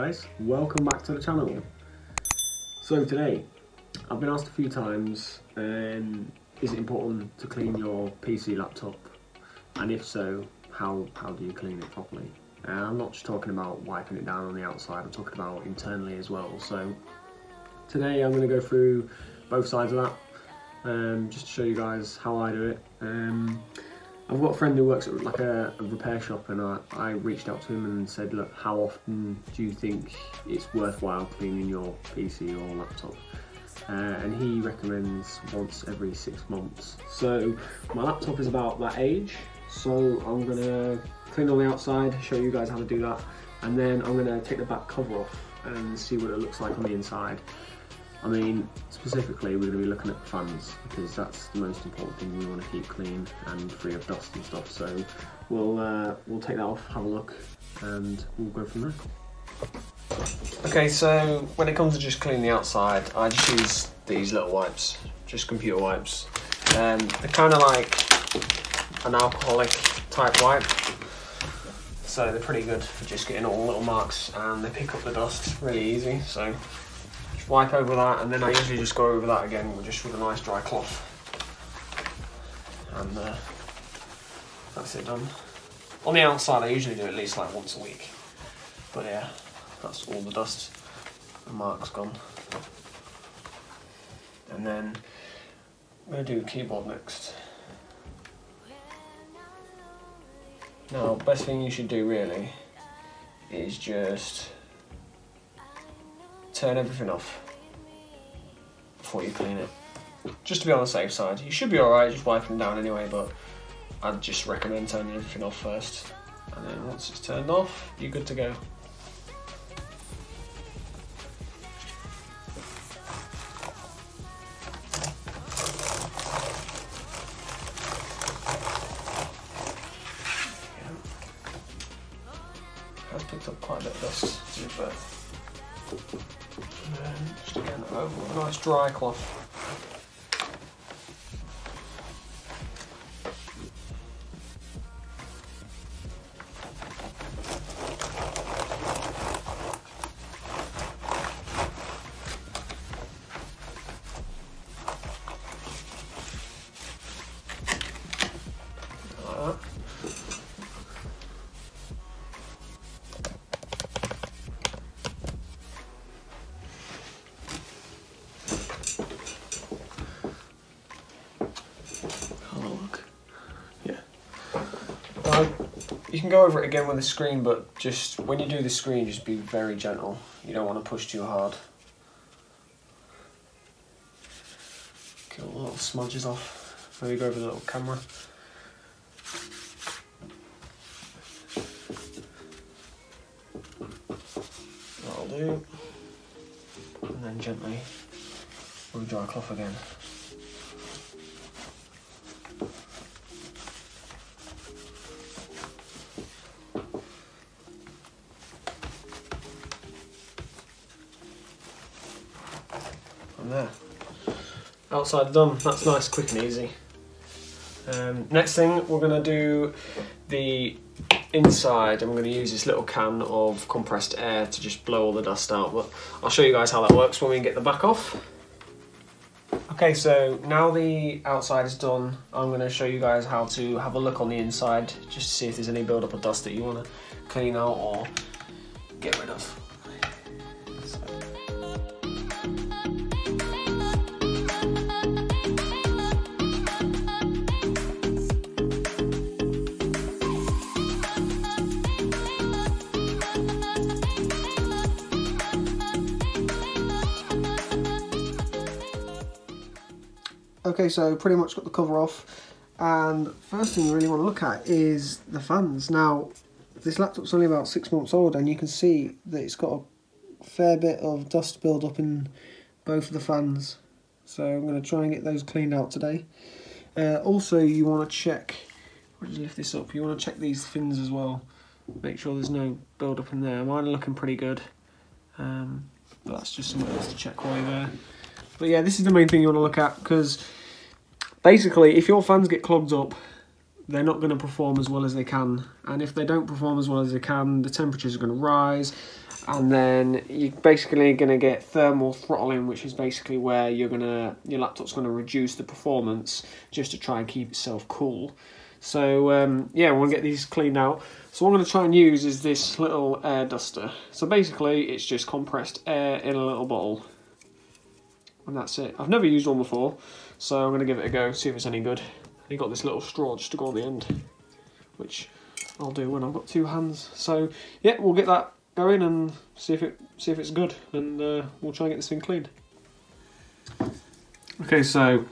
guys, welcome back to the channel. So today, I've been asked a few times, um, is it important to clean your PC laptop? And if so, how, how do you clean it properly? Uh, I'm not just talking about wiping it down on the outside, I'm talking about internally as well. So today I'm going to go through both sides of that, um, just to show you guys how I do it. Um, I've got a friend who works at like a, a repair shop and I, I, reached out to him and said, look, how often do you think it's worthwhile cleaning your PC or laptop? Uh, and he recommends once every six months. So my laptop is about that age, so I'm gonna clean on the outside, show you guys how to do that, and then I'm gonna take the back cover off and see what it looks like on the inside. I mean, specifically, we're going to be looking at fans because that's the most important thing we want to keep clean and free of dust and stuff. So we'll uh, we'll take that off, have a look, and we'll go from there. Okay, so when it comes to just cleaning the outside, I just use these little wipes, just computer wipes. Um, they're kind of like an alcoholic type wipe, so they're pretty good for just getting all little marks, and they pick up the dust really easy. So wipe over that and then I usually just go over that again just with a nice dry cloth and uh, that's it done. On the outside I usually do at least like once a week but yeah that's all the dust and marks gone and then I'm going to do keyboard next. Now best thing you should do really is just turn everything off before you clean it. Just to be on the safe side. You should be alright just wiping down anyway, but I'd just recommend turning everything off first. And then once it's turned off, you're good to go. Has picked up quite a bit of dust. Just again a nice dry cloth. You can go over it again with the screen, but just when you do the screen, just be very gentle. You don't want to push too hard. Get all the little smudges off. Maybe go over the little camera. That'll do. And then gently with dry cloth again. Outside done, that's nice, quick and easy. Um, next thing, we're to do the inside. I'm to use this little can of compressed air to just blow all the dust out, but I'll show you guys how that works when we get the back off. Okay, so now the outside is done, I'm to show you guys how to have a look on the inside, just to see if there's any build-up of dust that you want to clean out or get rid of. Okay, so pretty much got the cover off. And first thing you really want to look at is the fans. Now, this laptop's only about six months old and you can see that it's got a fair bit of dust build up in both of the fans. So I'm going to try and get those cleaned out today. Uh, also, you want to check, I'll just lift this up, you want to check these fins as well. Make sure there's no build up in there. Mine are looking pretty good. Um, but that's just something else to check while you're there. But yeah, this is the main thing you want to look at because basically, if your fans get clogged up, they're not going to perform as well as they can. And if they don't perform as well as they can, the temperatures are going to rise, and then you're basically going to get thermal throttling, which is basically where you're gonna your laptop's going to reduce the performance just to try and keep itself cool. So um, yeah, we'll get these cleaned out. So what I'm going to try and use is this little air duster. So basically, it's just compressed air in a little bottle, and that's it. I've never used one before, so I'm to give it a go, see if it's any good. You got this little straw just to go on the end, which I'll do when I've got two hands. So yeah, we'll get that going and see if it see if it's good, and uh, we'll try and get this thing cleaned. Okay, so I'm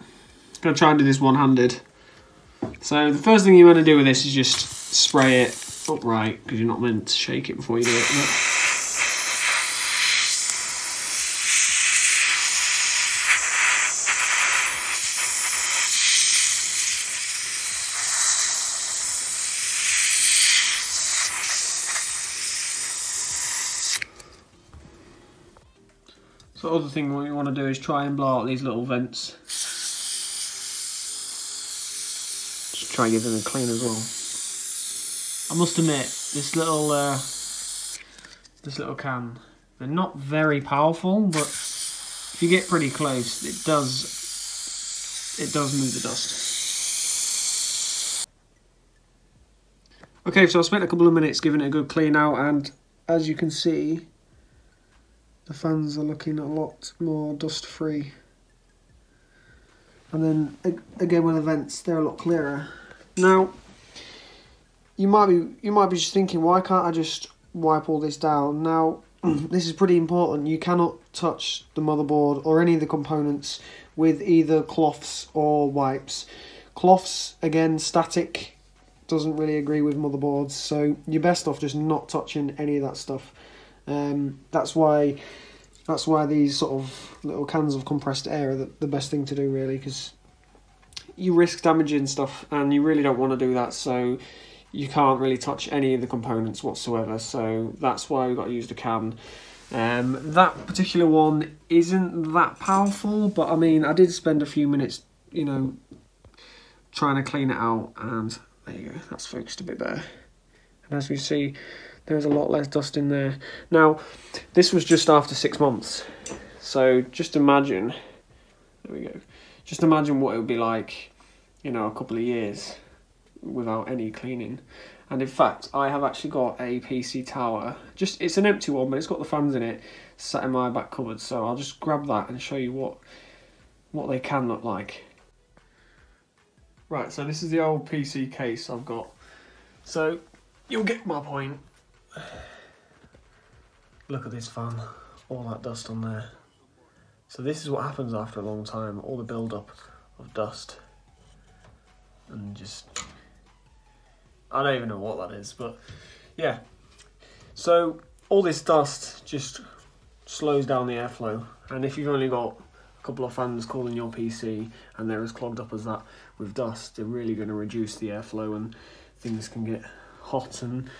gonna try and do this one-handed. So the first thing you want to do with this is just spray it upright because you're not meant to shake it before you do it. So other thing what you want to do is try and blow out these little vents. Just try and give them a clean as well. I must admit, this little uh, this little can, they're not very powerful, but if you get pretty close, it does it does move the dust. Okay, so I spent a couple of minutes giving it a good clean out, and as you can see, the fans are looking a lot more dust free. And then again with the vents, they're a lot clearer. Now, you might be you might be just thinking, why can't I just wipe all this down? Now, this is pretty important. You cannot touch the motherboard or any of the components with either cloths or wipes. Cloths again static doesn't really agree with motherboards, so you're best off just not touching any of that stuff. Um, that's why that's why these sort of little cans of compressed air are the, the best thing to do really because you risk damaging stuff and you really don't want to do that so you can't really touch any of the components whatsoever. So that's why we've got to use the can. Um, that particular one isn't that powerful but I mean I did spend a few minutes you know trying to clean it out and there you go that's focused a bit better. And as we see there's a lot less dust in there. Now, this was just after six months, so just imagine. There we go. Just imagine what it would be like, you know, a couple of years without any cleaning. And in fact, I have actually got a PC tower. Just it's an empty one, but it's got the fans in it, sat in my back cupboard. So I'll just grab that and show you what what they can look like. Right, so this is the old PC case I've got. So you'll get my point. Look at this fan, all that dust on there. So this is what happens after a long time, all the build up of dust. And just, I don't even know what that is, but yeah. So all this dust just slows down the airflow. And if you've only got a couple of fans cooling your PC and they're as clogged up as that with dust, they're really going to reduce the airflow and things can get hot and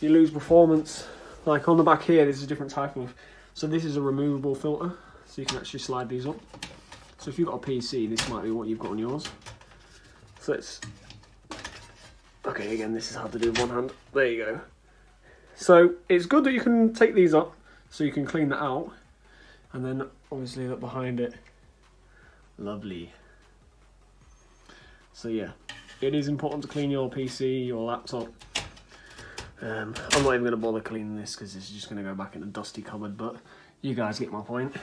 you lose performance. Like on the back here, this is a different type of. So this is a removable filter, so you can actually slide these up. So if you've got a PC, this might be what you've got on yours. So it's okay. Again, this is hard to do with one hand. There you go. So it's good that you can take these up, so you can clean that out, and then obviously look behind it. Lovely. So yeah, it is important to clean your PC, your laptop, um, I'm not even going to bother cleaning this because it's just going to go back in a dusty cupboard, but you guys get my point.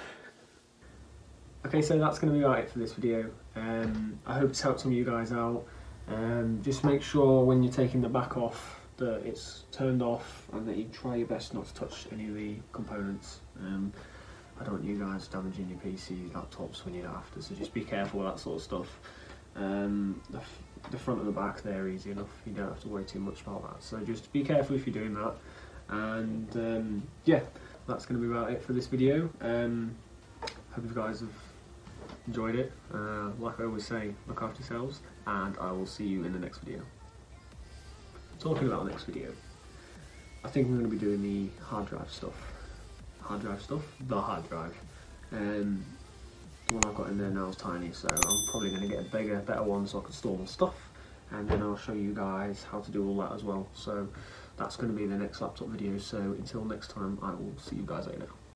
Okay, so that's going to be about it for this video. Um, I hope it's helped some of you guys out. Um, just make sure when you're taking the back off that it's turned off and that you try your best not to touch any of the components. Um, I don't want you guys damaging your PCs, laptops when you don't have to, so just be careful with that sort of stuff. Um, the, the, front and the back there easy enough. You don't have to worry too much about that. So just be careful if you're doing that. And um, yeah, that's going to be about it for this video. Um, hope you guys have enjoyed it. Uh, like I always say, look after yourselves, and I will see you in the next video. Talking about the next video, I think I'm going to be doing the hard drive stuff. Hard drive stuff? The hard drive. Um, one I've got in there now is tiny, so I'm probably going to get a bigger, better one so I can store more stuff. and then I'll show you guys how to do all that as well. So that's going to be the next laptop video. So until next time, I will see you guys later.